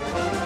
Bye.